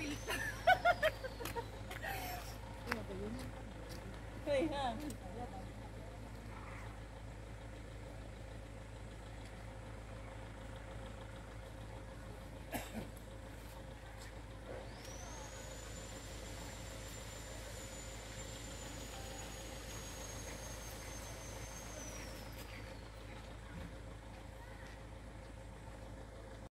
pilitan. Kaya ha?